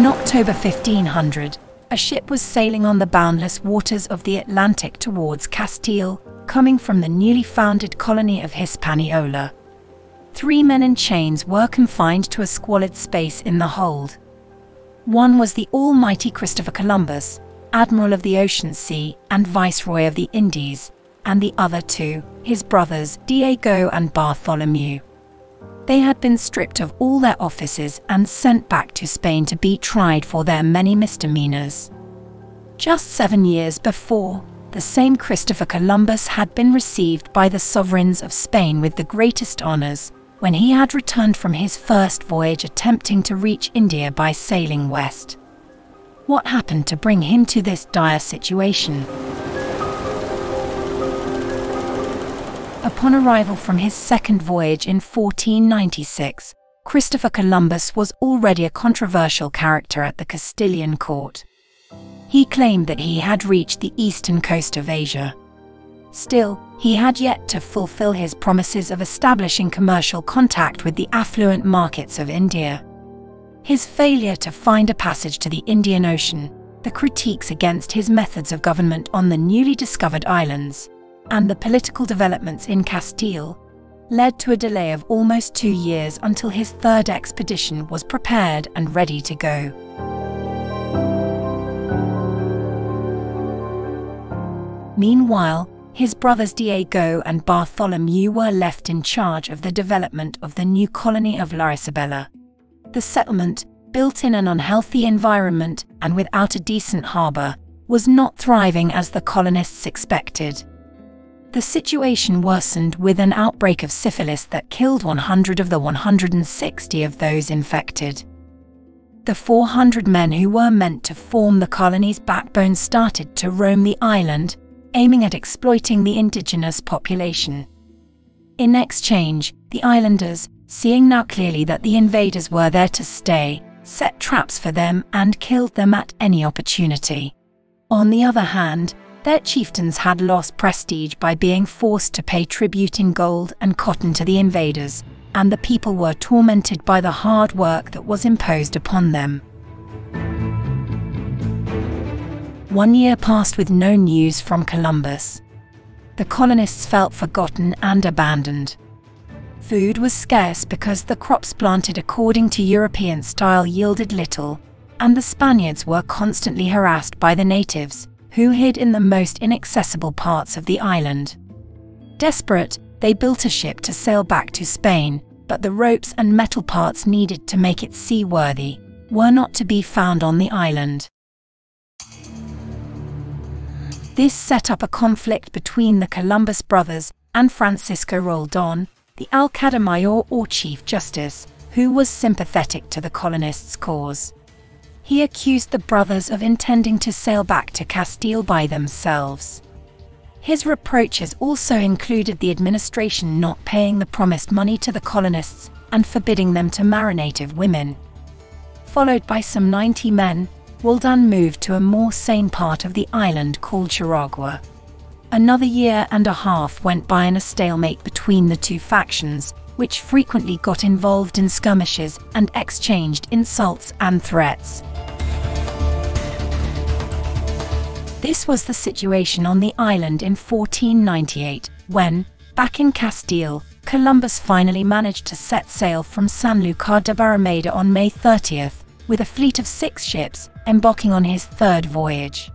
In October 1500, a ship was sailing on the boundless waters of the Atlantic towards Castile, coming from the newly founded colony of Hispaniola. Three men in chains were confined to a squalid space in the hold. One was the almighty Christopher Columbus, Admiral of the Ocean Sea and Viceroy of the Indies, and the other two, his brothers Diego and Bartholomew. They had been stripped of all their offices and sent back to Spain to be tried for their many misdemeanors. Just seven years before, the same Christopher Columbus had been received by the sovereigns of Spain with the greatest honors when he had returned from his first voyage attempting to reach India by sailing west. What happened to bring him to this dire situation? Upon arrival from his second voyage in 1496, Christopher Columbus was already a controversial character at the Castilian court. He claimed that he had reached the eastern coast of Asia. Still, he had yet to fulfill his promises of establishing commercial contact with the affluent markets of India. His failure to find a passage to the Indian Ocean, the critiques against his methods of government on the newly discovered islands, and the political developments in Castile led to a delay of almost two years until his third expedition was prepared and ready to go. Meanwhile, his brothers Diego and Bartholomew were left in charge of the development of the new colony of La Isabela. The settlement, built in an unhealthy environment and without a decent harbour, was not thriving as the colonists expected. The situation worsened with an outbreak of syphilis that killed 100 of the 160 of those infected. The 400 men who were meant to form the colony's backbone started to roam the island, aiming at exploiting the indigenous population. In exchange, the islanders, seeing now clearly that the invaders were there to stay, set traps for them and killed them at any opportunity. On the other hand, their chieftains had lost prestige by being forced to pay tribute in gold and cotton to the invaders, and the people were tormented by the hard work that was imposed upon them. One year passed with no news from Columbus. The colonists felt forgotten and abandoned. Food was scarce because the crops planted according to European style yielded little, and the Spaniards were constantly harassed by the natives, who hid in the most inaccessible parts of the island. Desperate, they built a ship to sail back to Spain, but the ropes and metal parts needed to make it seaworthy were not to be found on the island. This set up a conflict between the Columbus brothers and Francisco Roldan, the Alcalde Mayor or Chief Justice, who was sympathetic to the colonists' cause he accused the brothers of intending to sail back to Castile by themselves. His reproaches also included the administration not paying the promised money to the colonists and forbidding them to marry native women. Followed by some 90 men, Roldan moved to a more sane part of the island called Chiragua. Another year and a half went by in a stalemate between the two factions, which frequently got involved in skirmishes and exchanged insults and threats. This was the situation on the island in 1498, when, back in Castile, Columbus finally managed to set sail from San Sanlúcar de Barrameda on May 30th, with a fleet of six ships, embarking on his third voyage.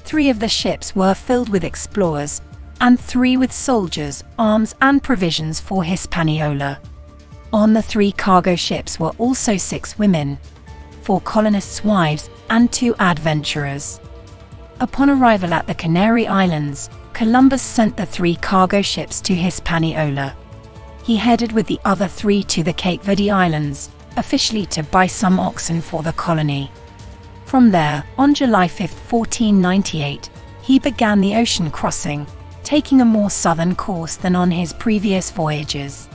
Three of the ships were filled with explorers, and three with soldiers, arms and provisions for Hispaniola. On the three cargo ships were also six women, four colonists' wives, and two adventurers. Upon arrival at the Canary Islands, Columbus sent the three cargo ships to Hispaniola. He headed with the other three to the Cape Verde Islands, officially to buy some oxen for the colony. From there, on July 5, 1498, he began the ocean crossing, taking a more southern course than on his previous voyages.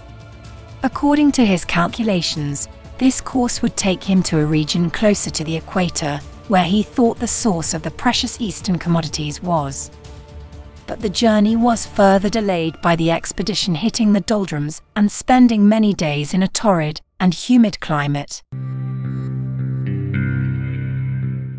According to his calculations, this course would take him to a region closer to the equator, where he thought the source of the precious eastern commodities was. But the journey was further delayed by the expedition hitting the doldrums and spending many days in a torrid and humid climate.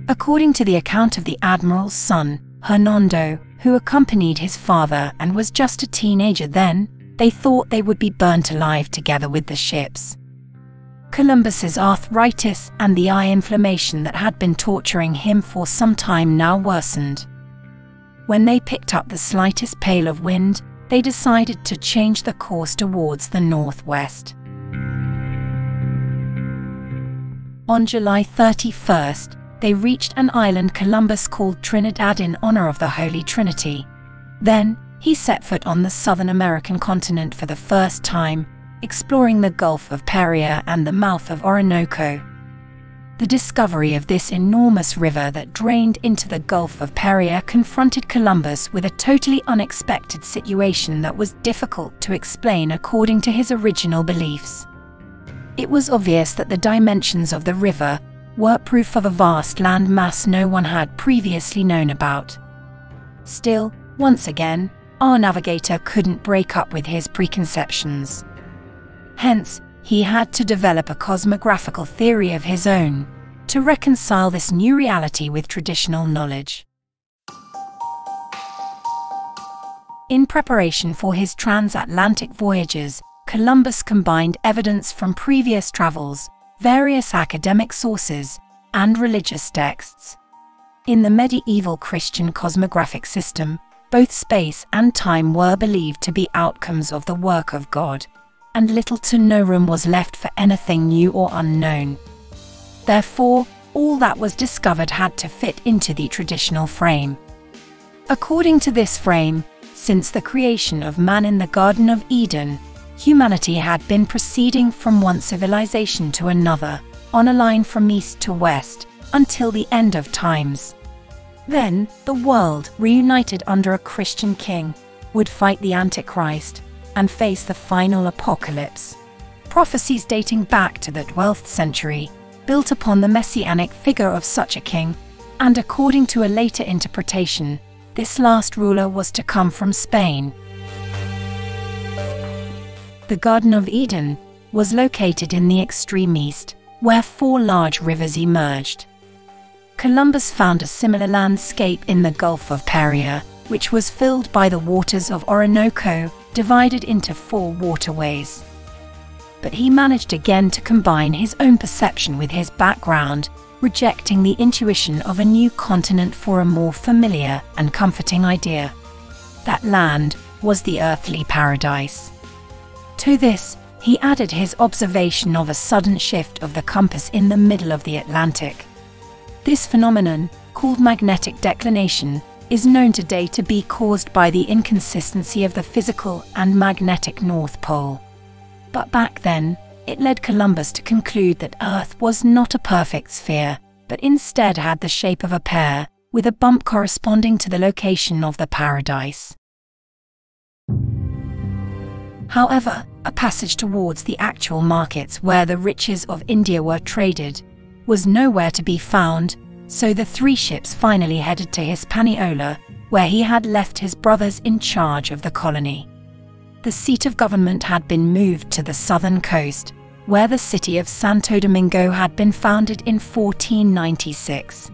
According to the account of the admiral's son, Hernando, who accompanied his father and was just a teenager then, they thought they would be burnt alive together with the ships. Columbus's arthritis and the eye inflammation that had been torturing him for some time now worsened. When they picked up the slightest pale of wind, they decided to change the course towards the northwest. On July 31st, they reached an island Columbus called Trinidad in honor of the Holy Trinity. Then, he set foot on the Southern American continent for the first time exploring the Gulf of Paria and the mouth of Orinoco. The discovery of this enormous river that drained into the Gulf of Paria confronted Columbus with a totally unexpected situation that was difficult to explain according to his original beliefs. It was obvious that the dimensions of the river were proof of a vast land mass no one had previously known about. Still, once again, our navigator couldn't break up with his preconceptions. Hence, he had to develop a cosmographical theory of his own to reconcile this new reality with traditional knowledge. In preparation for his transatlantic voyages, Columbus combined evidence from previous travels, various academic sources, and religious texts. In the medieval Christian cosmographic system, both space and time were believed to be outcomes of the work of God and little to no room was left for anything new or unknown. Therefore, all that was discovered had to fit into the traditional frame. According to this frame, since the creation of man in the Garden of Eden, humanity had been proceeding from one civilization to another, on a line from east to west, until the end of times. Then, the world, reunited under a Christian king, would fight the Antichrist, and face the final apocalypse. Prophecies dating back to the 12th century built upon the messianic figure of such a king, and according to a later interpretation, this last ruler was to come from Spain. The Garden of Eden was located in the extreme east, where four large rivers emerged. Columbus found a similar landscape in the Gulf of Paria, which was filled by the waters of Orinoco divided into four waterways. But he managed again to combine his own perception with his background, rejecting the intuition of a new continent for a more familiar and comforting idea. That land was the earthly paradise. To this, he added his observation of a sudden shift of the compass in the middle of the Atlantic. This phenomenon, called magnetic declination, is known today to be caused by the inconsistency of the physical and magnetic North Pole. But back then, it led Columbus to conclude that Earth was not a perfect sphere, but instead had the shape of a pear, with a bump corresponding to the location of the paradise. However, a passage towards the actual markets where the riches of India were traded was nowhere to be found so the three ships finally headed to Hispaniola, where he had left his brothers in charge of the colony. The seat of government had been moved to the southern coast, where the city of Santo Domingo had been founded in 1496.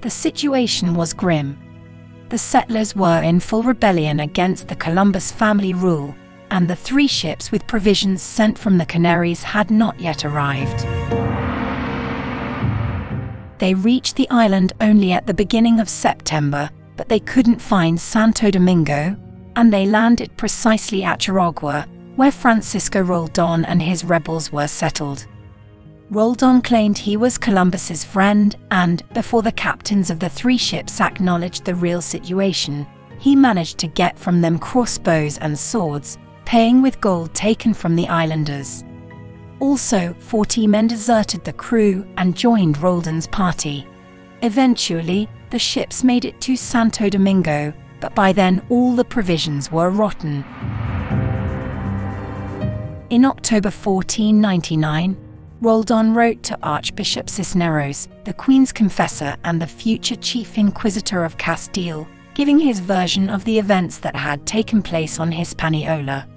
The situation was grim. The settlers were in full rebellion against the Columbus family rule, and the three ships with provisions sent from the Canaries had not yet arrived. They reached the island only at the beginning of September, but they couldn't find Santo Domingo, and they landed precisely at Charagua, where Francisco Roldan and his rebels were settled. Roldan claimed he was Columbus's friend, and, before the captains of the three ships acknowledged the real situation, he managed to get from them crossbows and swords, paying with gold taken from the islanders. Also, 40 men deserted the crew and joined Roldan's party. Eventually, the ships made it to Santo Domingo, but by then all the provisions were rotten. In October 1499, Roldan wrote to Archbishop Cisneros, the Queen's confessor and the future Chief Inquisitor of Castile, giving his version of the events that had taken place on Hispaniola.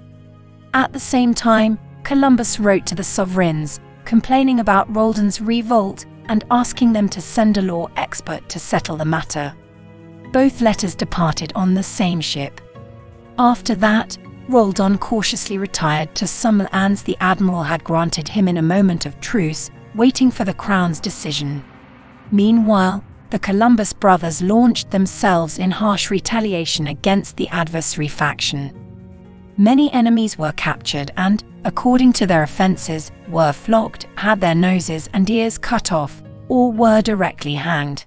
At the same time, Columbus wrote to the sovereigns, complaining about Roldan's revolt and asking them to send a law expert to settle the matter. Both letters departed on the same ship. After that, Roldan cautiously retired to some lands the admiral had granted him in a moment of truce, waiting for the crown's decision. Meanwhile, the Columbus brothers launched themselves in harsh retaliation against the adversary faction. Many enemies were captured and, according to their offences, were flogged, had their noses and ears cut off, or were directly hanged.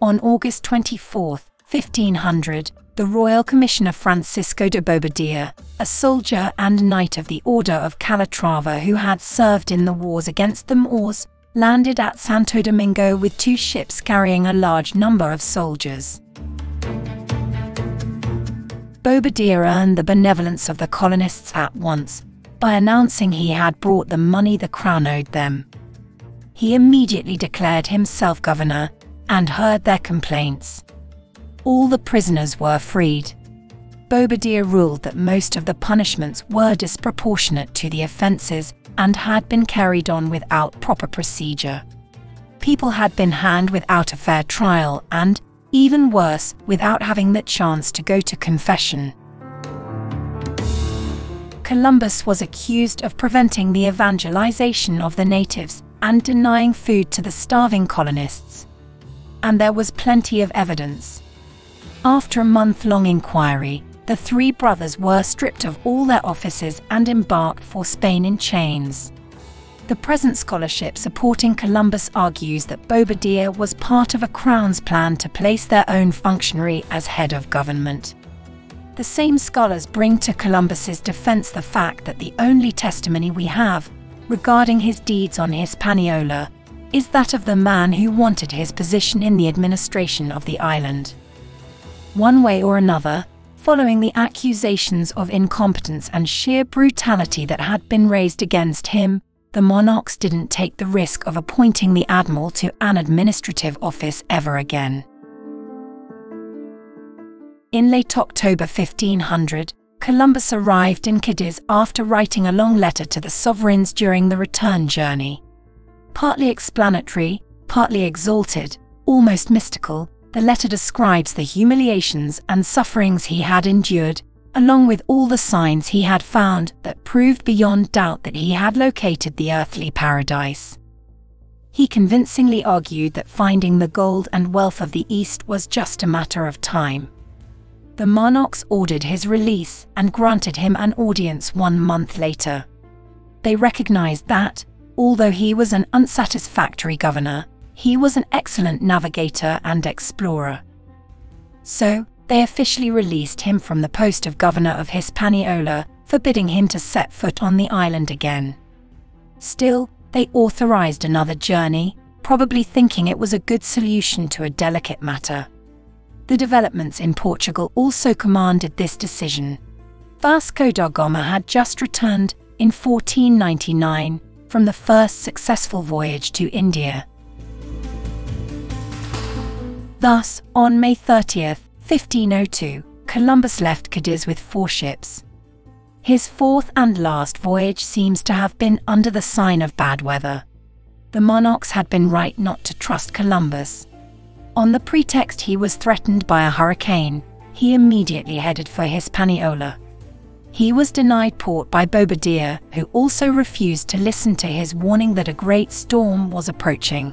On August 24, 1500, the Royal Commissioner Francisco de Bobadilla, a soldier and knight of the Order of Calatrava who had served in the wars against the Moors, landed at Santo Domingo with two ships carrying a large number of soldiers. Bobadilla earned the benevolence of the colonists at once by announcing he had brought the money the crown owed them. He immediately declared himself governor and heard their complaints. All the prisoners were freed. Bobadilla ruled that most of the punishments were disproportionate to the offences and had been carried on without proper procedure. People had been hanged without a fair trial and, even worse, without having the chance to go to confession. Columbus was accused of preventing the evangelization of the natives and denying food to the starving colonists. And there was plenty of evidence. After a month long inquiry, the three brothers were stripped of all their offices and embarked for Spain in chains. The present scholarship supporting Columbus argues that Bobadilla was part of a crown's plan to place their own functionary as head of government. The same scholars bring to Columbus's defense the fact that the only testimony we have regarding his deeds on Hispaniola is that of the man who wanted his position in the administration of the island. One way or another, following the accusations of incompetence and sheer brutality that had been raised against him, the monarchs didn't take the risk of appointing the admiral to an administrative office ever again. In late October 1500, Columbus arrived in Cadiz after writing a long letter to the sovereigns during the return journey. Partly explanatory, partly exalted, almost mystical, the letter describes the humiliations and sufferings he had endured along with all the signs he had found that proved beyond doubt that he had located the earthly paradise. He convincingly argued that finding the gold and wealth of the East was just a matter of time. The monarchs ordered his release and granted him an audience one month later. They recognized that, although he was an unsatisfactory governor, he was an excellent navigator and explorer. So, they officially released him from the post of governor of Hispaniola, forbidding him to set foot on the island again. Still, they authorized another journey, probably thinking it was a good solution to a delicate matter. The developments in Portugal also commanded this decision. Vasco da Gama had just returned, in 1499, from the first successful voyage to India. Thus, on May 30th, 1502, Columbus left Cadiz with four ships. His fourth and last voyage seems to have been under the sign of bad weather. The monarchs had been right not to trust Columbus. On the pretext he was threatened by a hurricane, he immediately headed for Hispaniola. He was denied port by Bobadilla, who also refused to listen to his warning that a great storm was approaching.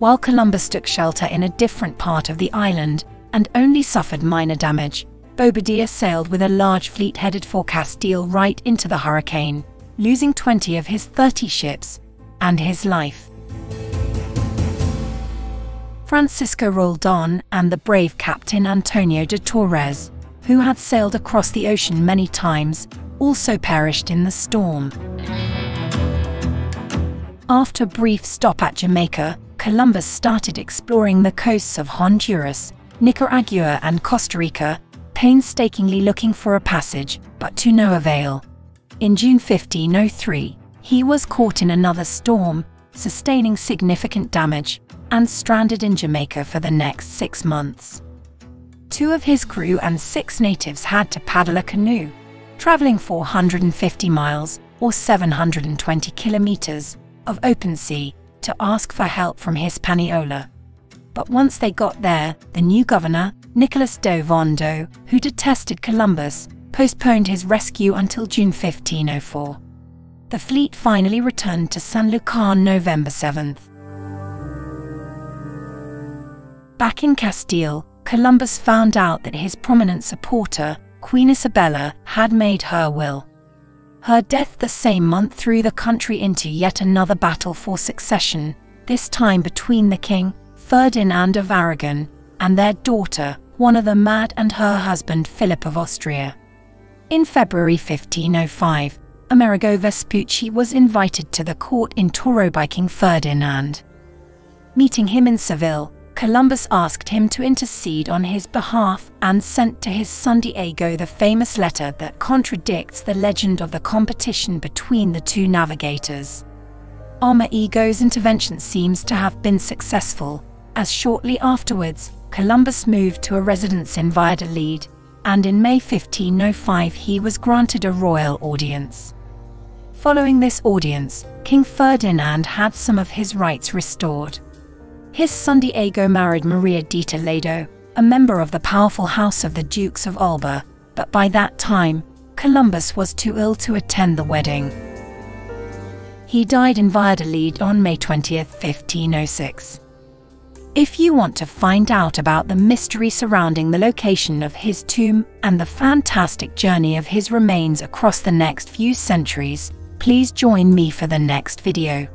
While Columbus took shelter in a different part of the island, and only suffered minor damage. Bobadilla sailed with a large fleet headed for Castile right into the hurricane, losing 20 of his 30 ships and his life. Francisco Roldan and the brave captain Antonio de Torres, who had sailed across the ocean many times, also perished in the storm. After a brief stop at Jamaica, Columbus started exploring the coasts of Honduras, Nicaragua and Costa Rica, painstakingly looking for a passage, but to no avail. In June 1503, he was caught in another storm, sustaining significant damage, and stranded in Jamaica for the next six months. Two of his crew and six natives had to paddle a canoe, traveling 450 miles, or 720 kilometers, of open sea, to ask for help from Hispaniola. But once they got there, the new governor, Nicolas de Ovando, who detested Columbus, postponed his rescue until June 1504. The fleet finally returned to Sanlúcar on November 7th. Back in Castile, Columbus found out that his prominent supporter, Queen Isabella, had made her will. Her death the same month threw the country into yet another battle for succession, this time between the king, Ferdinand of Aragon, and their daughter, Juana the Mad and her husband Philip of Austria. In February 1505, Amerigo Vespucci was invited to the court in Toro by King Ferdinand. Meeting him in Seville, Columbus asked him to intercede on his behalf and sent to his son Diego the famous letter that contradicts the legend of the competition between the two navigators. Amerigo's intervention seems to have been successful, as shortly afterwards, Columbus moved to a residence in Valladolid, and in May 1505 he was granted a royal audience. Following this audience, King Ferdinand had some of his rights restored. His son Diego married Maria de Toledo, a member of the powerful house of the Dukes of Alba, but by that time, Columbus was too ill to attend the wedding. He died in Valladolid on May 20, 1506. If you want to find out about the mystery surrounding the location of his tomb and the fantastic journey of his remains across the next few centuries, please join me for the next video.